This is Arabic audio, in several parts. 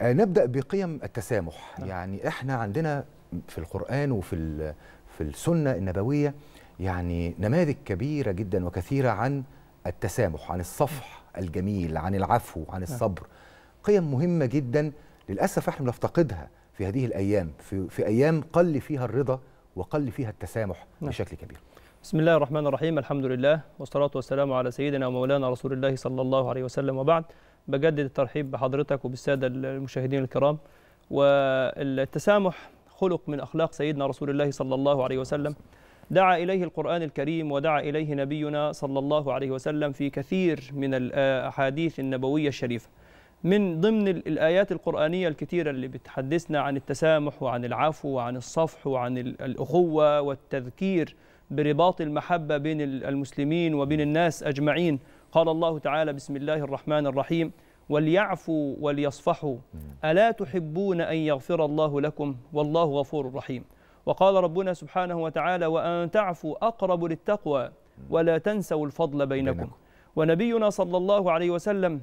آه، نبدأ بقيم التسامح نعم. يعني إحنا عندنا في القرآن وفي في السنة النبوية يعني نماذج كبيرة جدا وكثيرة عن التسامح عن الصفح الجميل عن العفو عن الصبر قيم مهمة جدا للأسف إحنا بنفتقدها في هذه الأيام في, في أيام قل فيها الرضا وقل فيها التسامح نعم. بشكل كبير بسم الله الرحمن الرحيم الحمد لله والصلاة والسلام على سيدنا ومولانا رسول الله صلى الله عليه وسلم وبعد بجدد الترحيب بحضرتك وبالسادة المشاهدين الكرام والتسامح خلق من أخلاق سيدنا رسول الله صلى الله عليه وسلم دعا إليه القرآن الكريم ودعا إليه نبينا صلى الله عليه وسلم في كثير من الأحاديث النبوية الشريفة من ضمن ال- الآيات القرآنية الكثيرة اللي بتحدثنا عن التسامح وعن العفو وعن الصفح وعن ال- الأخوة والتذكير برباط المحبة بين ال- المسلمين وبين الناس أجمعين. قال الله تعالى بسم الله الرحمن الرحيم. وليعفوا وليصفحوا. ألا تحبون أن يغفر الله لكم؟ والله غفور رحيم. وقال ربنا سبحانه وتعالى وأن تعفوا أقرب للتقوى ولا تنسوا الفضل بينكم. بينكم. ونبينا صلى الله عليه وسلم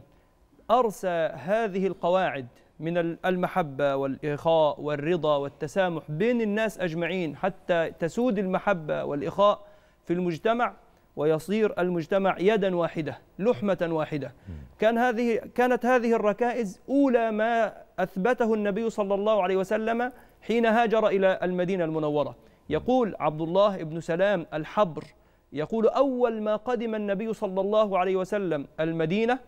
أرسى هذه القواعد من ال- المحبة والإخاء والرضا والتسامح بين الناس أجمعين حتى تسود المحبة والإخاء في المجتمع ويصير المجتمع يدا واحدة لحمة واحدة. كان هذه كانت هذه الركائز أولى ما أثبته النبي صلى الله عليه وسلم حين هاجر إلى المدينة المنورة. يقول عبد الله بن سلام الحبر يقول أول ما قدم النبي صلى الله عليه وسلم المدينة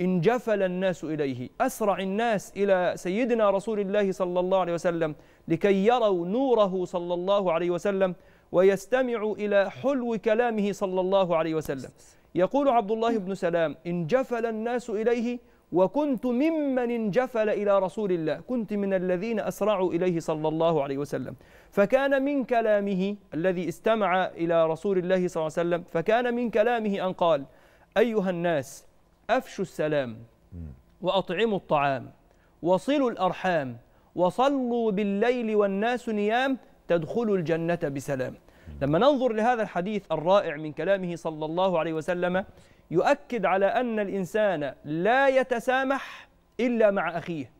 انجفل الناس إليه. أسرع الناس إلى سيدنا رسول الله صلى الله عليه وسلم لكي يروا نوره صلى الله عليه وسلم ويستمعوا إلى حلو كلامه صلى الله عليه وسلم. يقول عبد الله بن سلام انجفل الناس إليه وكنت ممن انجفل إلى رسول الله. كنت من الذين أسرعوا إليه صلى الله عليه وسلم. فكان من كلامه الذي استمع إلى رسول الله صلى الله عليه وسلم فكان من كلامه أن قال أيها الناس أفشوا السلام وأطعموا الطعام وصلوا الأرحام وصلوا بالليل والناس نيام تدخلوا الجنة بسلام. لما ننظر لهذا الحديث الرائع من كلامه صلى الله عليه وسلم يؤكد على أن الإنسان لا يتسامح إلا مع أخيه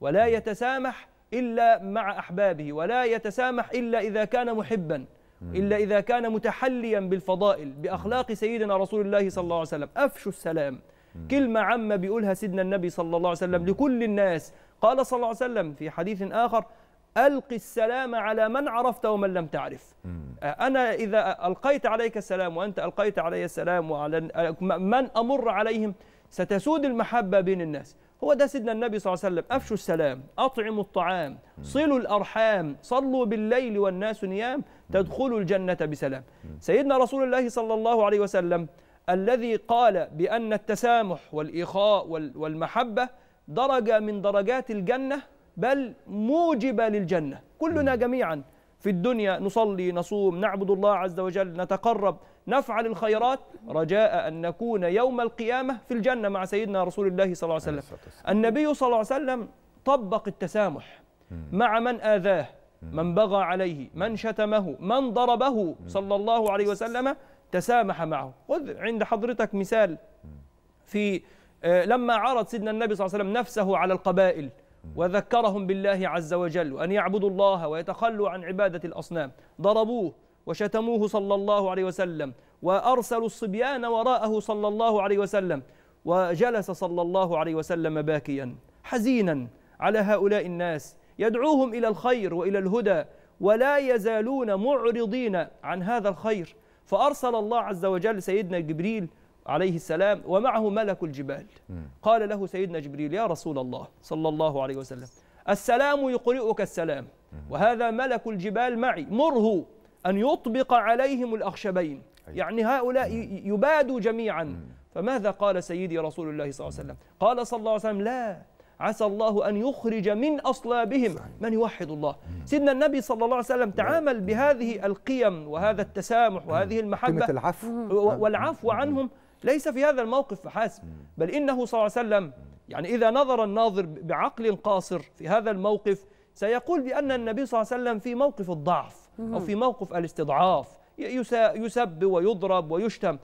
ولا يتسامح إلا مع أحبابه ولا يتسامح إلا إذا كان محبا إلا إذا كان متحليا بالفضائل بأخلاق سيدنا رسول الله صلى الله عليه وسلم. أفشوا السلام. كلمة عامة بيقولها سيدنا النبي صلى الله عليه وسلم لكل الناس. قال صلى الله عليه وسلم في حديث آخر ألق السلام على من عرفت ومن لم تعرف. أنا إذا ألقيت عليك السلام وأنت ألقيت علي السلام وعلى من أمر عليهم ستسود المحبة بين الناس. هو ده سيدنا النبي صلى الله عليه وسلم. أفشوا السلام أطعموا الطعام صلوا الأرحام صلوا بالليل والناس نيام تدخلوا الجنة بسلام. سيدنا رسول الله صلى الله عليه وسلم الذي قال بأن التسامح والإخاء وال- والمحبة درجة من درجات الجنة بل موجبة للجنة. كلنا جميعا في الدنيا نصلي نصوم نعبد الله عز وجل نتقرب نفعل الخيرات. رجاء أن نكون يوم القيامة في الجنة مع سيدنا رسول الله صلى الله عليه وسلم. النبي صلى الله عليه وسلم طبق التسامح مع من آذاه من بغى عليه من شتمه من ضربه صلى الله عليه وسلم. تسامح معه. خذ عند حضرتك مثال. في آه، لما عرض سيدنا النبي صلى الله عليه وسلم نفسه على القبائل وذكرهم بالله عز وجل وأن يعبدوا الله ويتخلوا عن عبادة الأصنام ضربوه وشتموه صلى الله عليه وسلم وأرسلوا الصبيان وراءه صلى الله عليه وسلم وجلس صلى الله عليه وسلم باكيا حزينا على هؤلاء الناس. يدعوهم إلى الخير وإلى الهدى ولا يزالون معرضين عن هذا الخير. فأرسل الله عز وجل سيدنا جبريل عليه السلام ومعه ملك الجبال. قال له سيدنا جبريل يا رسول الله صلى الله عليه وسلم السلام يقرئك السلام وهذا ملك الجبال معي مره أن يطبق عليهم الأخشبين. يعني هؤلاء يبادوا جميعا. فماذا قال سيدي رسول الله صلى الله عليه وسلم؟ قال صلى الله عليه وسلم لا عسى الله أن يخرج من أصلابهم. من يوحد الله؟ سيدنا النبي صلى الله عليه وسلم تعامل بهذه القيم وهذا التسامح وهذه المحبة. العفو. و- والعفو عنهم ليس في هذا الموقف فحسب. بل إنه صلى الله عليه وسلم يعني إذا نظر الناظر بعقل قاصر في هذا الموقف سيقول بأن النبي صلى الله عليه وسلم في موقف الضعف أو في موقف الاستضعاف. يسب ويضرب ويشتم.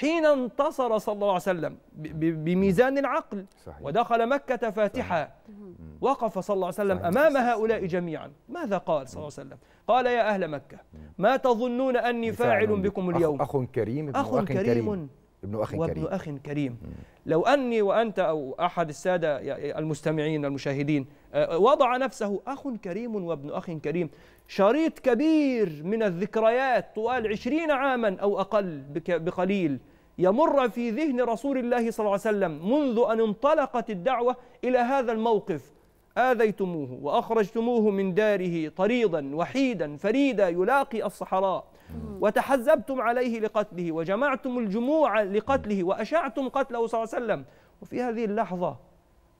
حين انتصر صلى الله عليه وسلم بميزان العقل. صحيح. ودخل مكة فاتحا وقف صلى الله عليه وسلم صحيح. أمام هؤلاء جميعا. ماذا قال صلى الله عليه وسلم؟ قال يا أهل مكة ما تظنون أني فاعل بكم اليوم؟ أخ كريم ابن أخ كريم. ابن أخ وابن كريم. أخ كريم. لو أني وأنت أو أحد السادة المستمعين المشاهدين آه، وضع نفسه أخ كريم وابن أخ كريم. شريط كبير من الذكريات طوال عشرين عاما أو أقل بقليل يمر في ذهن رسول الله صلى الله عليه وسلم منذ أن انطلقت الدعوة إلى هذا الموقف. آذيتموه وأخرجتموه من داره طريضا وحيدا فريدا يلاقي الصحراء. وتحزبتم عليه لقتله وجمعتم الجموع لقتله وأشعتم قتله صلى الله عليه وسلم. وفي هذه اللحظة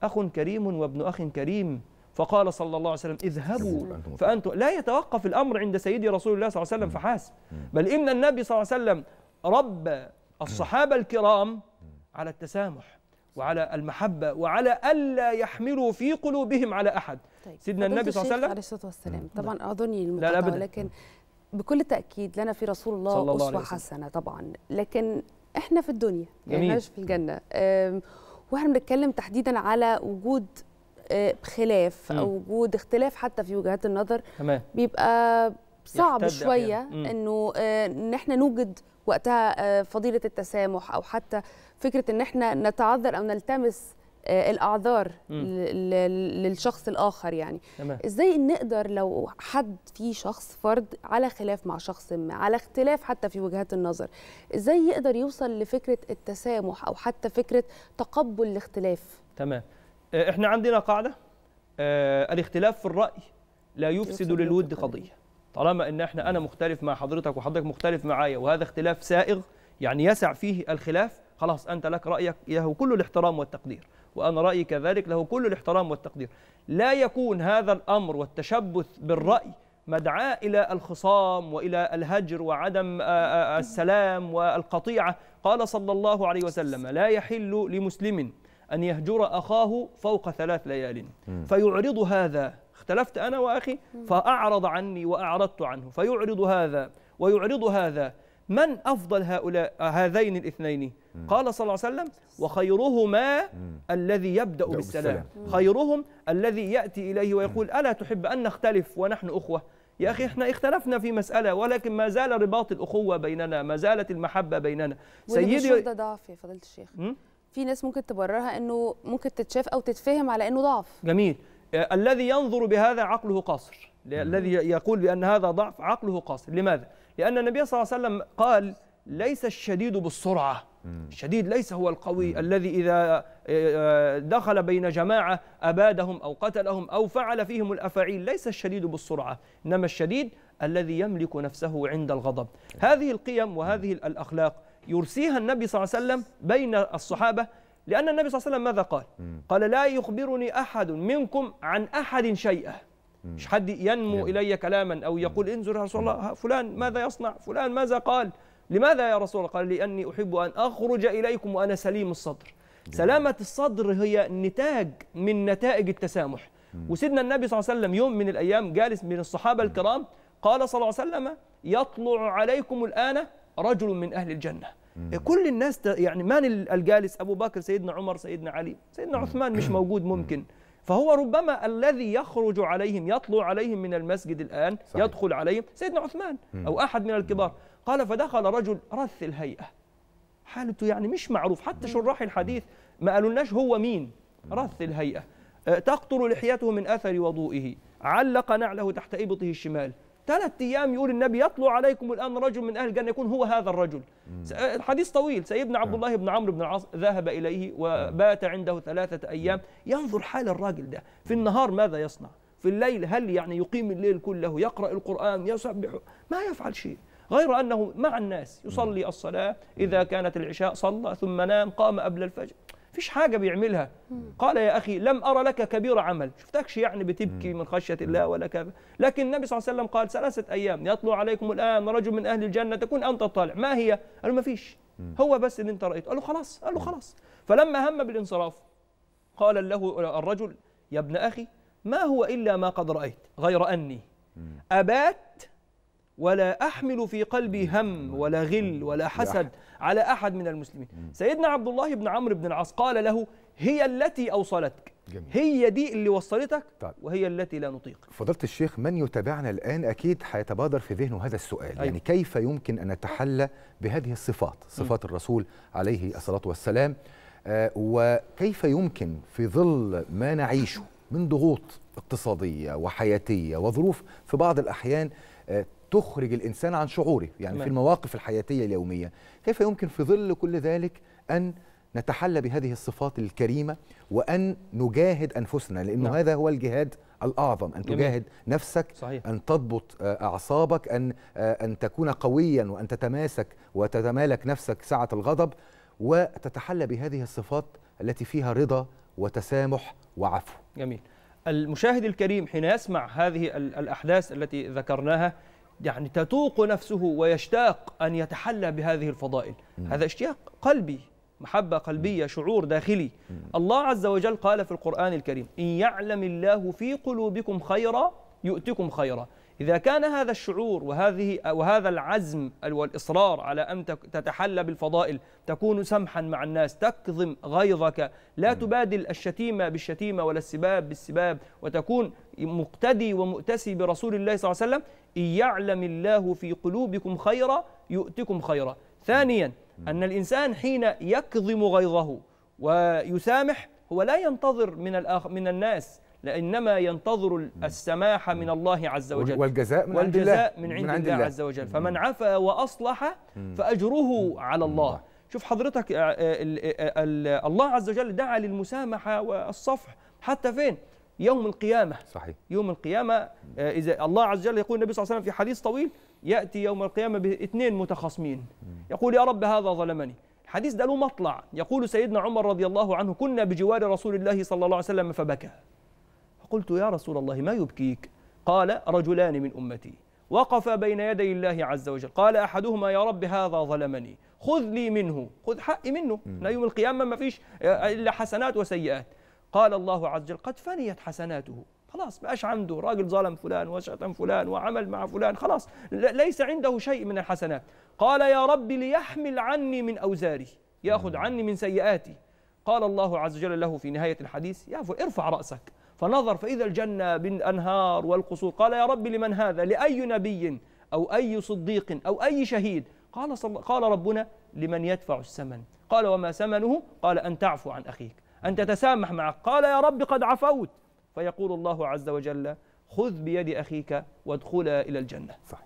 أخ كريم وابن أخ كريم فقال صلى الله عليه وسلم اذهبوا أنتم فأنتم لا يتوقف الأمر عند سيدي رسول الله صلى الله عليه وسلم فحسب بل إن النبي صلى الله عليه وسلم ربى الصحابة الكرام على التسامح وعلى المحبة وعلى ألا يحملوا في قلوبهم على أحد. طيب. سيدنا النبي صلى الله عليه وسلم عليه الصلاة والسلام. طبعا المقاطعة أبداً. لكن بكل تأكيد لنا في رسول الله, صلى الله وسلم. حسنة طبعا. لكن إحنا في الدنيا يعني في الجنة. أم، وإحنا بنتكلم تحديدا على وجود آه، خلاف مم. أو وجود اختلاف حتى في وجهات النظر تمام. بيبقى صعب شوية. إنه آه، إن إحنا نوجد وقتها آه، فضيلة التسامح أو حتى فكرة إن إحنا نتعذر أو نلتمس آه، الأعذار للشخص الآخر يعني. تمام. إزاي نقدر لو حد في شخص فرد على خلاف مع شخص ما على اختلاف حتى في وجهات النظر إزاي يقدر يوصل لفكرة التسامح أو حتى فكرة تقبل الاختلاف؟ تمام. إحنا عندنا قاعدة آه، الاختلاف في الرأي لا يفسد للود قضية. طالما إن إحنا أنا مختلف مع حضرتك وحضرتك مختلف معايا وهذا اختلاف سائغ يعني يسع فيه الخلاف خلاص أنت لك رأيك له كل الاحترام والتقدير. وأنا رأيي كذلك له كل الاحترام والتقدير. لا يكون هذا الأمر والتشبث بالرأي مدعاة إلى الخصام وإلى الهجر وعدم آه، آه، السلام والقطيعة. قال صلى الله عليه وسلم لا يحل لمسلم أن يهجر أخاه فوق ثلاث ليال. فيعرض هذا. اختلفت أنا وأخي؟ فأعرض عني وأعرضت عنه. فيعرض هذا ويعرض هذا. من أفضل هؤلاء هذين الاثنين؟ قال صلى الله عليه وسلم وخيرهما الذي يبدأ بالسلام. بالسلام. خيرهم الذي يأتي إليه ويقول ألا تحب أن نختلف ونحن أخوة؟ يا أخي إحنا اختلفنا في مسألة ولكن ما زال رباط الأخوة بيننا ما زالت المحبة بيننا. سيدي ده ضعف يا فضيلة الشيخ? في ناس ممكن تبررها إنه ممكن تتشاف أو تتفهم على إنه ضعف. جميل. آه، الذي ينظر بهذا عقله قاصر. الذي يقول بأن هذا ضعف عقله قاصر. لماذا؟ لأن النبي صلى الله عليه وسلم قال ليس الشديد بالسرعة. الشديد ليس هو القوي. الذي إذا آه، دخل بين جماعة أبادهم أو قتلهم أو فعل فيهم الأفاعيل ليس الشديد بالسرعة. إنما الشديد الذي يملك نفسه عند الغضب. هذه القيم وهذه الأخلاق يرسيها النبي صلى الله عليه وسلم بين الصحابة لأن النبي صلى الله عليه وسلم ماذا قال؟ قال لا يخبرني أحد منكم عن أحد شيئا. مش حد ينمو إلي كلاما أو يقول انظر يا رسول الله فلان ماذا يصنع؟ فلان ماذا قال؟ لماذا يا رسول الله؟ قال لأني أحب أن أخرج إليكم وأنا سليم الصدر. سلامة الصدر هي نتاج من نتائج التسامح. وسيدنا النبي صلى الله عليه وسلم يوم من الأيام جالس من الصحابة الكرام قال صلى الله عليه وسلم يطلع عليكم الآن رجل من أهل الجنة. كل الناس يعني من ال- الجالس أبو بكر سيدنا عمر سيدنا علي سيدنا عثمان مش موجود ممكن. فهو ربما الذي يخرج عليهم يطلع عليهم من المسجد الآن صحيح. يدخل عليهم سيدنا عثمان أو أحد من الكبار. قال فدخل رجل رث الهيئة. حالته يعني مش معروف. حتى شراح الحديث ما قالولناش هو مين. رث الهيئة. آه، تقطر لحيته من أثر وضوئه. علق نعله تحت إبطه الشمال. ثلاث أيام يقول النبي يطلع عليكم الآن رجل من أهل الجنة يكون هو هذا الرجل. س- آه، الحديث طويل. سيدنا عبد الله بن عمرو بن العاص ذهب إليه وبات عنده ثلاثة أيام. ينظر حال الراجل ده. في النهار ماذا يصنع؟ في الليل هل يعني يقيم الليل كله يقرأ القرآن يسبح؟ ما يفعل شيء. غير أنه مع الناس يصلي الصلاة إذا كانت العشاء صلى ثم نام قام قبل الفجر. فيش حاجة بيعملها. قال يا أخي لم أرى لك كبير عمل. شفتكش يعني بتبكي من خشية الله ولا كذا. لكن النبي صلى الله عليه وسلم قال ثلاثة أيام يطلع عليكم الآن رجل من أهل الجنة تكون أنت طالع ما هي؟ قالوا ما فيش. هو بس اللي أنت رأيته. قال له خلاص قال له خلاص. فلما هم بالانصراف قال له الرجل يا ابن أخي ما هو إلا ما قد رأيت غير أني أبات ولا أحمل في قلبي هم ولا غل ولا حسد على أحد من المسلمين. سيدنا عبد الله بن عمرو بن العاص قال له هي التي أوصلتك. جميل. هي دي اللي وصلتك طيب. وهي التي لا نطيق. فضيلة الشيخ من يتابعنا الآن أكيد هيتبادر في ذهنه هذا السؤال. أيوة. يعني كيف يمكن أن نتحلى بهذه الصفات؟ صفات الرسول عليه الصلاة والسلام. آه وكيف يمكن في ظل ما نعيشه من ضغوط اقتصادية وحياتية وظروف في بعض الأحيان آه تخرج الإنسان عن شعوره يعني تمام. في المواقف الحياتية اليومية كيف يمكن في ظل كل ذلك أن نتحلى بهذه الصفات الكريمة وأن نجاهد أنفسنا لأنه نعم. هذا هو الجهاد الأعظم أن جميل. تجاهد نفسك صحيح. أن تضبط آه، أعصابك أن آه، أن تكون قويا وأن تتماسك وتتمالك نفسك ساعة الغضب وتتحلى بهذه الصفات التي فيها رضا وتسامح وعفو جميل المشاهد الكريم حين يسمع هذه ال- الأحداث التي ذكرناها يعني تتوق نفسه ويشتاق أن يتحلى بهذه الفضائل. هذا اشتياق قلبي محبة قلبية شعور داخلي. الله عز وجل قال في القرآن الكريم إن يعلم الله في قلوبكم خيرا يؤتكم خيرا. إذا كان هذا الشعور وهذه وهذا العزم والإصرار على أن تتحلى بالفضائل تكون سمحا مع الناس تكظم غيظك لا تبادل الشتيمة بالشتيمة ولا السباب بالسباب وتكون مقتدي ومؤتسي برسول الله صلى الله عليه وسلم إن يعلم الله في قلوبكم خيرا يؤتكم خيرا. ثانيا أن الإنسان حين يكظم غيظه ويسامح هو لا ينتظر من الآخ من الناس لإنما ينتظر السماح من الله عز وجل. والجزاء من عند الله. والجزاء من عند, الله, عز وجل. فمن عفا وأصلح فأجره على الله. شوف حضرتك آه، آه، ال- الله عز وجل دعا للمسامحة والصفح. حتى فين؟ يوم القيامة. صحيح. يوم القيامة آه، إذا الله عز وجل يقول النبي صلى الله عليه وسلم في حديث طويل يأتي يوم القيامة باثنين متخاصمين. يقول يا رب هذا ظلمني. الحديث ده له مطلع. يقول سيدنا عمر رضي الله عنه كنا بجوار رسول الله صلى الله عليه وسلم فبكى. فقلت يا رسول الله ما يبكيك؟ قال رجلان من أمتي. وقف بين يدي الله عز وجل. قال أحدهما يا رب هذا ظلمني. خذ لي منه. خذ حقي منه. لا يوم القيامة ما فيش إلا حسنات وسيئات. قال الله عز وجل قد فنيت حسناته. خلاص بقاش عنده راجل ظلم فلان وشتم فلان وعمل مع فلان خلاص ليس عنده شيء من الحسنات. قال يا رب ليحمل عني من أوزاري يأخذ عني من سيئاتي. قال الله عز وجل له في نهاية الحديث يا فلان ارفع رأسك. فنظر فإذا الجنة بالأنهار والقصور قال يا رب لمن هذا؟ لأي نبي أو أي صديق أو أي شهيد؟ قال. قال ربنا لمن يدفع الثمن. قال وما ثمنه؟ قال أن تعفو عن أخيك. أن تتسامح معك قال يا رب قد عفوت. فيقول الله عز وجل خذ بيد أخيك وادخلا إلى الجنة. صح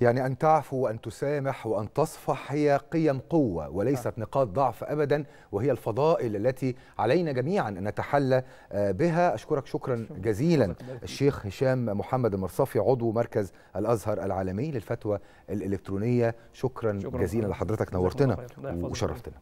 يعني أن تعفو وأن تسامح وأن تصفح هي قيم قوة وليست نقاط ضعف أبدا وهي الفضائل التي علينا جميعا أن نتحلى آه، بها. أشكرك شكرا جزيلا. الشيخ هشام محمد المرصفي عضو مركز الأزهر العالمي للفتوى الإلكترونية. شكرا, شكراً. جزيلا لحضرتك. نورتنا. وشرفتنا.